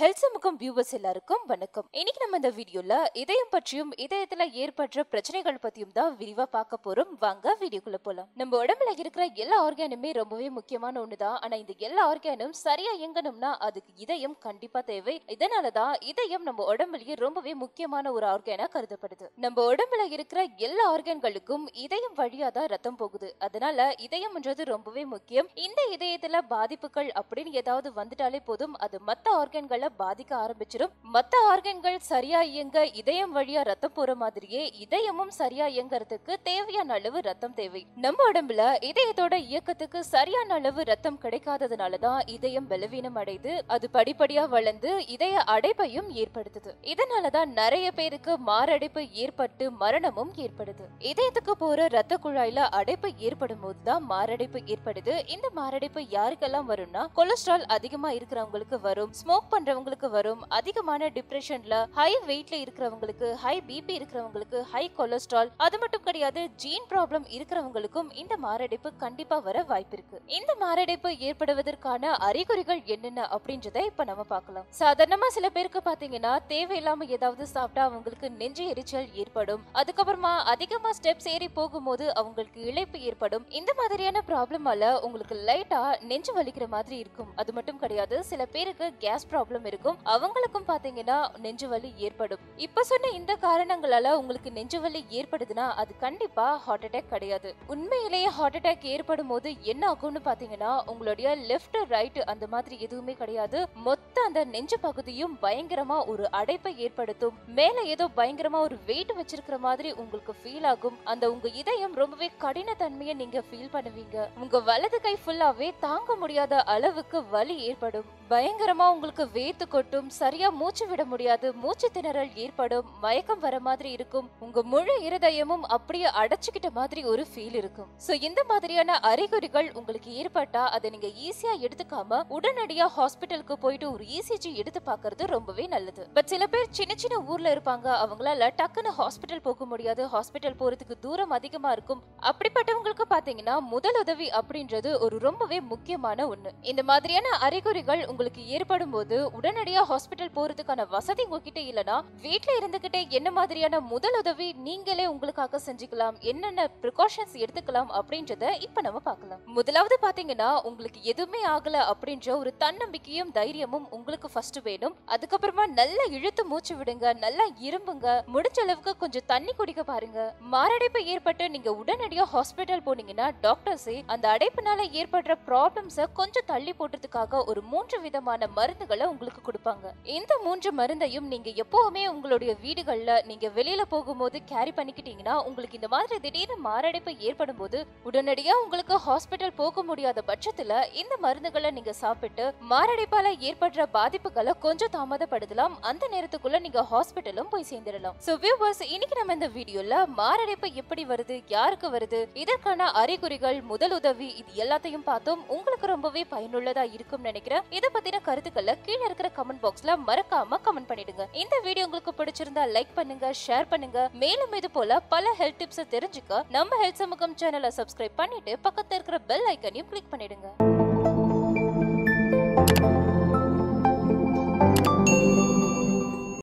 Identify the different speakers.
Speaker 1: Health சமூகம் viewers எல்லாருக்கும் வணக்கம். இன்னைக்கு நம்ம இந்த வீடியோல இதயம் பற்றியும் இதயத்துல ஏற்படுற பிரச்சனைகள் பத்தியும் தான் விரிவா பார்க்க போறோம். வாங்க வீடியோக்குள்ள போலாம். நம்ம உடம்புல இருக்கிற எல்லா ஆர்கானுமே ரொம்பவே முக்கியமான ஒண்ணுதான். ஆனா இந்த எல்லா ஆர்கானும் சரியா இயங்கணும்னா அதுக்கு இதயம் கண்டிப்பா தேவை. இதனாலதான் இதயம் நம்ம உடம்புலயே ரொம்பவே முக்கியமான ஒரு ஆர்கானா கருதப்படுது. நம்ம உடம்புல இருக்கிற எல்லா ஆர்கான்களுக்கும் இதயம் வழியா தான் ரத்தம் போகுது. அதனால இதயம்ன்றது ரொம்பவே முக்கியம். இந்த இதயத்துல பாதிப்புகள் அப்படின்னு ஏதாவது வந்துட்டாலே போதும். அது மத்த ஆர்கான்களை பாதிக்க ஆரம்பிச்சிடும் மத்த ஆர்கன்கள் சரியா இயங்க இதயம் வழியா ரத்தம் போற மாதிரியே இதயமும் சரியா இயங்கறதுக்கு தேவையான அளவு ரத்தம் தேவை. நம்ம உடம்புல இதயத்தோட இயக்கத்துக்கு சரியான அளவு ரத்தம் கிடைக்காததுனாலதான் இதயம் பலவீனம் அடைது அது படிப்படியா வளர்ந்து இதய அடைப்பையும் ஏற்படுத்துது. இதனாலதான் நிறைய பேருக்கு மாரடைப்பு ஏற்பட்டு மரணமும் ஏற்படுது. இதயத்துக்கு போற ரத்த குழாயில அடைப்பு ஏற்படும் போதுதான் மாரடைப்பு ஏற்படுது. இந்த மாரடைப்பு யாருக்கெல்லாம் வரும்னா கொலஸ்ட்ரால் அதிகமா இருக்கிறவங்களுக்கு வரும். ஸ்மோக் பண்றவங்க இருக்கிறவங்களுக்கு வரும். அதிகமான டிப்ரெஷன்ல ஹை வெயிட்ல இருக்கிறவங்களுக்கு ஹை பிபி இருக்கிறவங்களுக்கு ஹை கொலஸ்ட்ரால் அது மட்டும் கிடையாது ஜீன் ப்ராப்ளம் இருக்கிறவங்களுக்கும் இந்த மாரடைப்பு கண்டிப்பா வர வாய்ப்பு இருக்கு. இந்த மாரடைப்பு ஏற்படுவதற்கான அறிகுறிகள் என்னென்ன அப்படின்றத இப்ப நம்ம பார்க்கலாம். சாதாரணமா சில பேருக்கு பாத்தீங்கன்னா தேவையில்லாம ஏதாவது சாப்பிட்டா அவங்களுக்கு நெஞ்சு எரிச்சல் ஏற்படும். அதுக்கப்புறமா அதிகமா ஸ்டெப்ஸ் ஏறி போகும்போது அவங்களுக்கு இழைப்பு ஏற்படும். இந்த மாதிரியான ப்ராப்ளமால உங்களுக்கு லைட்டா நெஞ்சு வலிக்கிற மாதிரி இருக்கும். அது மட்டும் கிடையாது சில பேருக்கு கேஸ் ப்ராப்ளம் இருக்கும். அவங்களுக்கும் பாத்தீங்கன்னா நெஞ்சு வலி ஏற்படும். இப்ப சொன்ன இந்த காரணங்களால உங்களுக்கு நெஞ்சு வலி ஏற்படுதுன்னா அது கண்டிப்பா ஹார்ட் அட்டாக் கிடையாது. உண்மையிலேயே ஹார்ட் அட்டாக் ஏற்படும் போது என்ன ஆகும்னு பாத்தீங்கன்னா உங்களுடைய லெஃப்ட் ரைட் அந்த மாதிரி எதுவுமே கிடையாது. மொத்த அந்த நெஞ்சு பகுதியும் பயங்கரமா ஒரு அடைப்பை ஏற்படுத்தும். மேல ஏதோ பயங்கரமா ஒரு வெயிட் வச்சிருக்கிற மாதிரி உங்களுக்கு ஃபீல் ஆகும். அந்த உங்க இதயம் ரொம்பவே கடின தன்மையை நீங்க ஃபீல் பண்ணுவீங்க. உங்க வலது கை ஃபுல்லாவே தாங்க முடியாத அளவுக்கு வலி ஏற்படும். பயங்கரமா உங்களுக்கு வேர்த்து கொட்டும் சரியா மூச்சு விட முடியாது. மூச்சு திணறல் ஏற்படும். மயக்கம் வர மாதிரி இருக்கும். உங்க முழு இருதயமும் அப்படியே அடைச்சுக்கிட்ட மாதிரி ஒரு ஃபீல் இருக்கும். சோ இந்த மாதிரியான அறிகுறிகள் உங்களுக்கு ஏற்பட்டா அதை நீங்க ஈஸியா எடுத்துக்காம உடனடியா ஹாஸ்பிட்டலுக்கு போயிட்டு ஒரு இசிஜி எடுத்து பாக்குறது ரொம்பவே நல்லது. பட் சில பேர் சின்ன சின்ன ஊர்ல இருப்பாங்க. அவங்களால டக்குன்னு ஹாஸ்பிட்டல் போக முடியாது. ஹாஸ்பிட்டல் போறதுக்கு தூரம் அதிகமா இருக்கும். அப்படிப்பட்டவங்களுக்கு பாத்தீங்கன்னா முதல் உதவி அப்படின்றது ஒரு ரொம்பவே முக்கியமான ஒண்ணு. இந்த மாதிரியான அறிகுறிகள் உங்களுக்கு ஏற்படும் போது உடனடியா ஹாஸ்பிட்டல் போறதுக்கான வசதி உங்ககிட்ட இல்லனா வீட்ல இருந்துகிட்டே என்ன மாதிரியான முதல் உதவி நீங்களே உங்களுக்காக செஞ்சுக்கலாம் என்னென்ன ப்ரிகாஷன்ஸ் எடுத்துக்கலாம் அப்படின்றத இப்ப நம்ம பார்க்கலாம். முதலாவது பாத்தீங்கன்னா உங்களுக்கு எதுவுமே ஆகல அப்படின்ற ஒரு தன்னம்பிக்கையும் தைரியமும் உங்களுக்கு ஃபர்ஸ்ட் வேணும். அதுக்கப்புறமா நல்லா இழுத்து மூச்சு விடுங்க நல்லா இரும்புங்க. முடிஞ்ச அளவுக்கு கொஞ்சம் தண்ணி குடிக்க பாருங்க. மாரடைப்பு ஏற்பட்டு நீங்க உடனடியா ஹாஸ்பிட்டல் போனீங்கன்னா டாக்டர்ஸே அந்த அடைப்புனால ஏற்படுற ப்ராப்ளம்ஸ கொஞ்சம் தள்ளி போடுறதுக்காக ஒரு மூன்று விதமான மருந்துகளை உங்களுக்கு கொடுப்பாங்க. இந்த மூன்று மருந்தையும் நீங்க எப்பவுமே உங்களுடைய வீடுகள்ல நீங்க வெளியில போகும்போது கேரி பண்ணிக்கிட்டீங்கன்னா உங்களுக்கு இந்த மாதிரி திடீர்னு மாரடைப்பு ஏற்படும் போது உடனடியா உங்களுக்கு ஹாஸ்பிட்டல் போக முடியாத பட்சத்துல இந்த மருந்துகளை நீங்க சாப்பிட்டு மாரடைப்பால ஏற்படுற பாதிப்புகளை கொஞ்சம் தாமதப்படுத்தலாம். அந்த நேரத்துக்குள்ள நீங்க ஹாஸ்பிட்டலும் போய் சேர்ந்துடலாம். சோ வியூவர்ஸ் இன்னைக்கு நம்ம இந்த வீடியோல மாரடைப்பு எப்படி வருது யாருக்கு வருது இதற்கான அறிகுறிகள் முதல் உதவி இது எல்லாத்தையும் பார்த்தோம். உங்களுக்கு ரொம்பவே பயனுள்ளதா இருக்கும் நினைக்கிறேன். இதை பத்தின கருத்துக்களை கீழே இருக்கிற கமெண்ட் பாக்ஸ்ல மறக்காம கமெண்ட் பண்ணிடுங்க. இந்த வீடியோ உங்களுக்கு பிடிச்சிருந்தா லைக் பண்ணுங்க ஷேர் பண்ணுங்க. மேலும் இது போல பல ஹெல்த் டிப்ஸ் தெரிஞ்சுக்க நம்ம ஹெல்த் சமூகம் சேனலை சப்ஸ்கிரைப் பண்ணிட்டு பக்கத்துல இருக்கிற பெல் ஐக்கனையும் கிளிக் பண்ணிடுங்க.